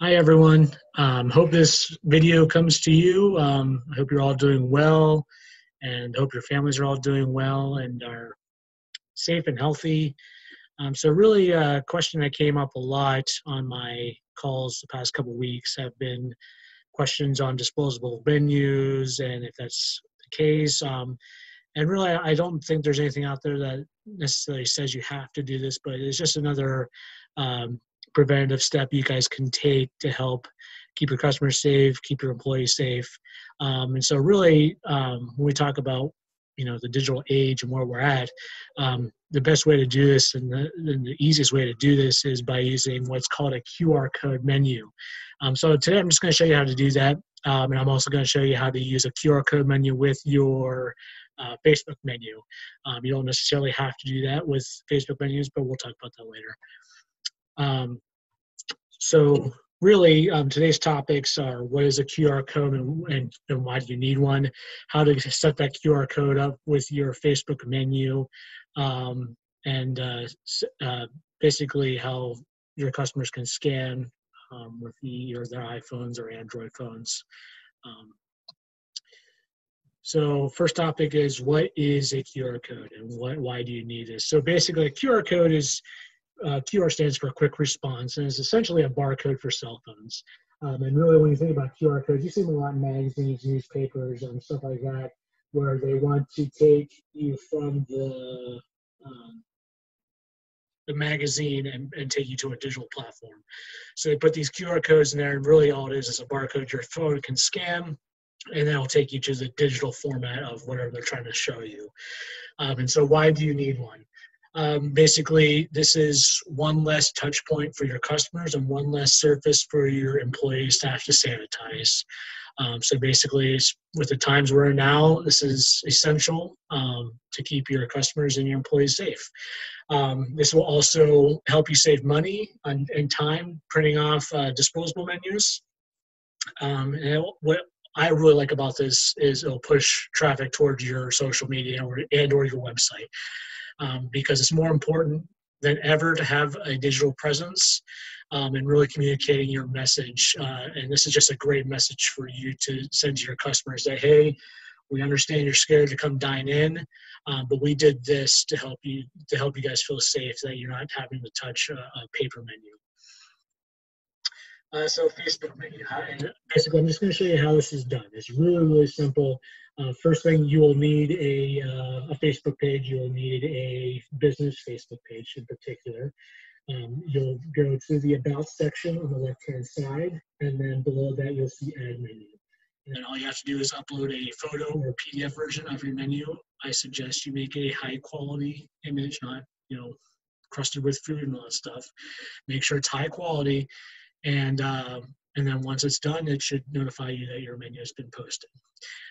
Hi everyone. Um, hope this video comes to you. Um, I hope you're all doing well and hope your families are all doing well and are safe and healthy. Um, so really a question that came up a lot on my calls the past couple weeks have been questions on disposable venues and if that's the case. Um, and really I don't think there's anything out there that necessarily says you have to do this, but it's just another um, preventative step you guys can take to help keep your customers safe, keep your employees safe. Um, and so, really, um, when we talk about you know the digital age and where we're at, um, the best way to do this and the, and the, easiest way to do this is by using what's called a QR code menu. Um, so today, I'm just going to show you how to do that, um, and I'm also going to show you how to use a QR code menu with your uh, Facebook menu. Um, you don't necessarily have to do that with Facebook menus, but we'll talk about that later. Um, so really, um, today's topics are what is a QR code and, and, and, why do you need one? How to set that QR code up with your Facebook menu, um, and uh, uh, basically how your customers can scan um, with either their iPhones or Android phones. Um, so first topic is what is a QR code and what, why do you need this? So basically a QR code is uh, QR stands for quick response and is essentially a barcode for cell phones. Um, and really, when you think about QR codes, you see them a lot in magazines, newspapers, and stuff like that, where they want to take you from the um, the magazine and, and take you to a digital platform. So they put these QR codes in there, and really all it is is a barcode your phone can scan, and that'll take you to the digital format of whatever they're trying to show you. Um, and so, why do you need one? Um, basically, this is one less touch point for your customers and one less surface for your employees to have to sanitize. Um, so basically, with the times we're in now, this is essential um, to keep your customers and your employees safe. Um, this will also help you save money and, and time printing off uh, disposable menus. Um, and what I really like about this is it'll push traffic towards your social media and or your website um, because it's more important than ever to have a digital presence um, and really communicating your message. Uh, and this is just a great message for you to send to your customers that, hey, we understand you're scared to come dine in, um, but we did this to help you to help you guys feel safe that you're not having to touch a, a paper menu. Uh, so Facebook menu. basically, I'm just going to show you how this is done. It's really, really simple. Uh, first thing, you will need a, uh, a Facebook page. You will need a business Facebook page in particular. Um, you'll go to the About section on the left-hand side, and then below that you'll see Add Menu. And then all you have to do is upload a photo or PDF version of your menu. I suggest you make a high-quality image, not you know crusted with food and all that stuff. Make sure it's high quality and uh, and then once it's done, it should notify you that your menu has been posted.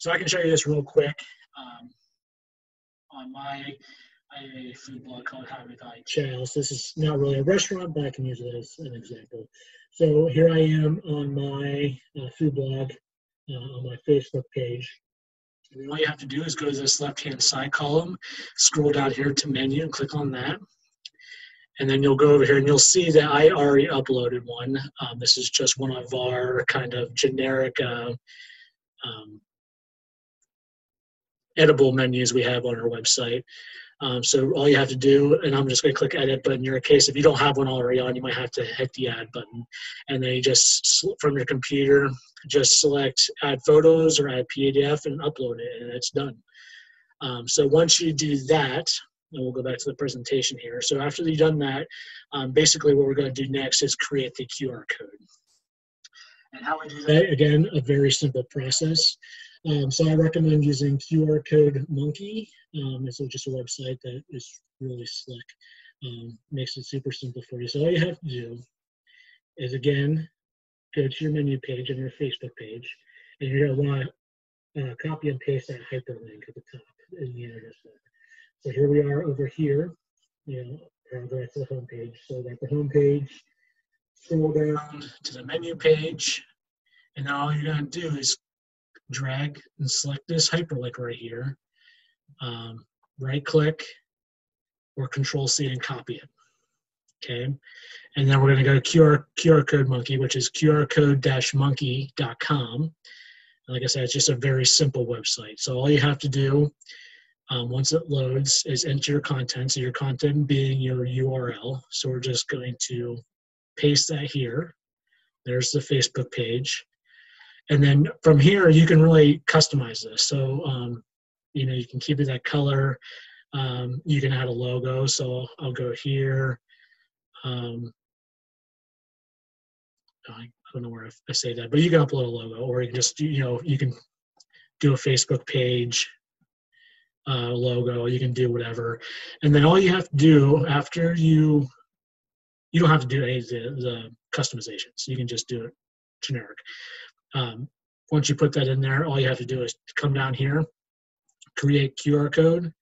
So I can show you this real quick um, on my a food blog called How to Channels. This is not really a restaurant, but I can use it as an example. So here I am on my uh, food blog uh, on my Facebook page. And all you have to do is go to this left-hand side column, scroll down here to menu, and click on that and then you'll go over here and you'll see that I already uploaded one. Um, this is just one of our kind of generic uh, um, edible menus we have on our website. Um, so all you have to do, and I'm just going to click edit, but in your case, if you don't have one already on, you might have to hit the add button. And then you just, from your computer, just select add photos or add PDF and upload it, and it's done. Um, so once you do that, and we'll go back to the presentation here. So after you've done that, um, basically what we're going to do next is create the QR code. And how we do that, again, a very simple process. Um, so I recommend using QR Code Monkey. Um, it's just a website that is really slick. Um, makes it super simple for you. So all you have to do is, again, go to your menu page on your Facebook page, and you're going to want to uh, copy and paste that hyperlink at the top in the address. So here we are over here, you know, and go to the home page. So at the home page, scroll down to the menu page, and now all you're going to do is drag and select this hyperlink right here, um, right click, or control C and copy it. Okay. And then we're going to go to QR, QR Code Monkey, which is qrcode-monkey.com. Like I said, it's just a very simple website. So all you have to do um, once it loads is enter your content. So your content being your URL. So we're just going to paste that here. There's the Facebook page. And then from here, you can really customize this. So, um, you know, you can keep it that color. Um, you can add a logo. So I'll go here. Um, I don't know where I say that, but you can upload a logo or you can just, you know, you can do a Facebook page uh, logo. You can do whatever. And then all you have to do after you, you don't have to do any of the, the customizations. You can just do it generic. Um, once you put that in there, all you have to do is come down here, create QR code,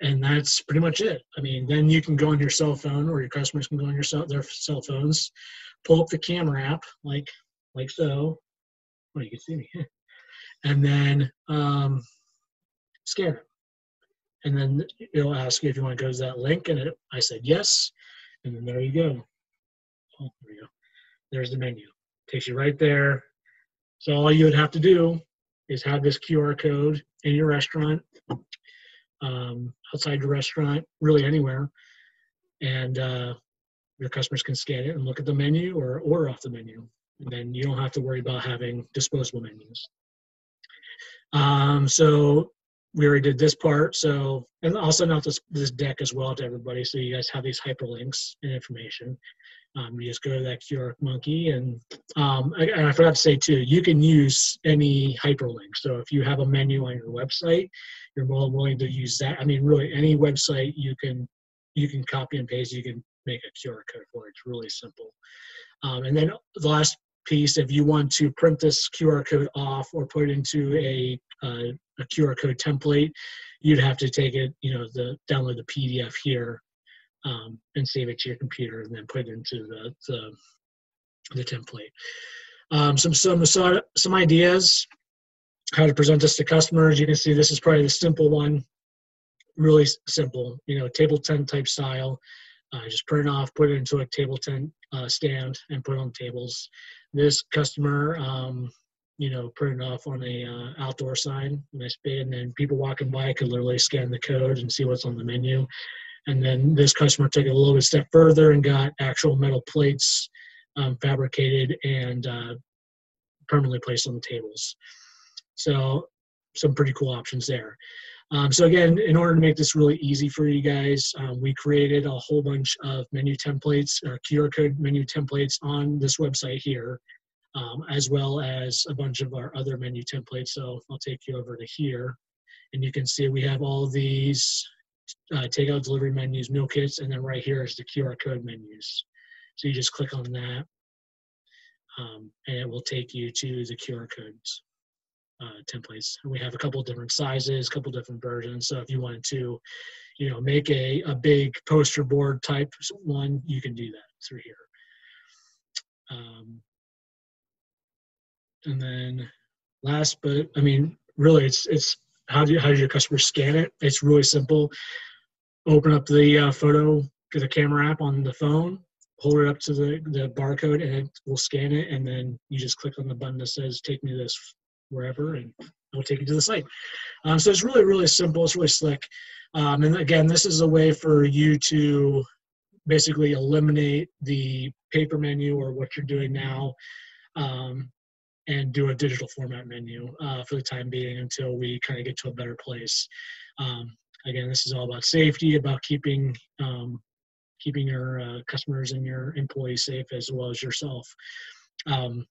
and that's pretty much it. I mean, then you can go on your cell phone, or your customers can go on your cell, their cell phones, pull up the camera app, like like so. Oh, you can see me. and then um, scan it. And then it'll ask you if you want to go to that link, and it, I said yes, and then there you go. Oh, there you go. There's the menu. Takes you right there. So all you would have to do is have this QR code in your restaurant, um, outside your restaurant, really anywhere, and uh, your customers can scan it and look at the menu or order off the menu. And then you don't have to worry about having disposable menus. Um, so we already did this part. So, and send out this, this deck as well to everybody. So you guys have these hyperlinks and information. Um, you just go to that QR monkey and, um, I, and I forgot to say too, you can use any hyperlink. So if you have a menu on your website, you're more willing to use that. I mean, really any website you can, you can copy and paste, you can make a QR code for it. It's really simple. Um, and then the last piece, if you want to print this QR code off or put it into a, uh, a QR code template, you'd have to take it, you know, the download the PDF here um, and save it to your computer and then put it into the, the, the template. Um, some, some, some ideas how to present this to customers. You can see this is probably the simple one, really simple, you know, table tent type style. Uh, just print it off, put it into a table tent uh, stand and put on tables. This customer, um, you know, print it off on a uh, outdoor sign, nice big, and then people walking by could literally scan the code and see what's on the menu. And then this customer took it a little bit step further and got actual metal plates um, fabricated and uh, permanently placed on the tables. So some pretty cool options there. Um, so again, in order to make this really easy for you guys, um, we created a whole bunch of menu templates or QR code menu templates on this website here, um, as well as a bunch of our other menu templates. So I'll take you over to here and you can see we have all these uh, takeout delivery menus, meal kits, and then right here is the QR code menus. So you just click on that um, and it will take you to the QR codes uh, templates. And we have a couple different sizes, a couple different versions. So if you wanted to, you know, make a, a big poster board type one, you can do that through here. Um, and then last, but I mean, really, it's it's how do you, how do your customers scan it? It's really simple. Open up the uh, photo to the camera app on the phone, hold it up to the, the barcode, and it will scan it. And then you just click on the button that says "Take me this wherever, and it'll take you to the site. Um, so it's really, really simple. It's really slick. Um, and again, this is a way for you to basically eliminate the paper menu or what you're doing now um, and do a digital format menu uh, for the time being until we kind of get to a better place. Um, again, this is all about safety, about keeping um, keeping your uh, customers and your employees safe as well as yourself. Um,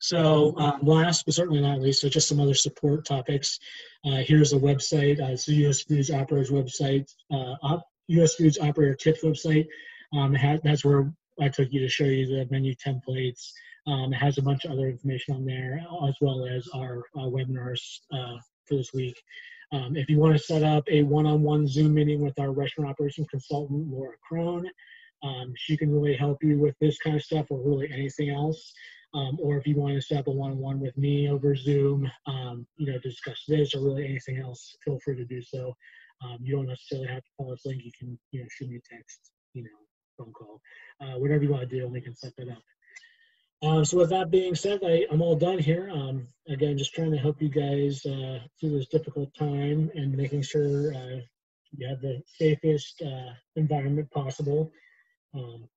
so um, last but certainly not least, so just some other support topics. Uh, here's a website. Uh, it's the U.S. Foods Operators website, uh, U.S. Foods Operator Tips website. Um, has, that's where I took you to show you the menu templates. Um, it has a bunch of other information on there, as well as our uh, webinars uh, for this week. Um, if you want to set up a one-on-one Zoom meeting with our restaurant operations consultant, Laura Crone, um, she can really help you with this kind of stuff or really anything else. Um, or if you want to set up a one-on-one with me over Zoom, um, you know, discuss this or really anything else, feel free to do so. Um, you don't necessarily have to call us link. You can, you know, shoot me a text, you know, phone call, uh, whatever you want to do, and we can set that up. Um, so with that being said, I, I'm all done here. Um, again, just trying to help you guys uh, through this difficult time and making sure uh, you have the safest uh, environment possible. Um,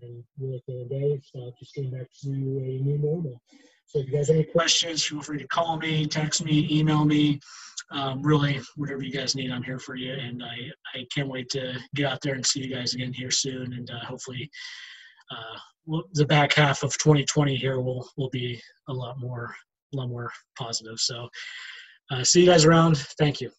and really at the end of the day, just getting back to a new normal. So if you guys have any questions, feel free to call me, text me, email me. Um, really, whatever you guys need, I'm here for you. And I, I can't wait to get out there and see you guys again here soon. And uh, hopefully, uh, the back half of 2020 here will will be a lot more a lot more positive. So, uh, see you guys around. Thank you.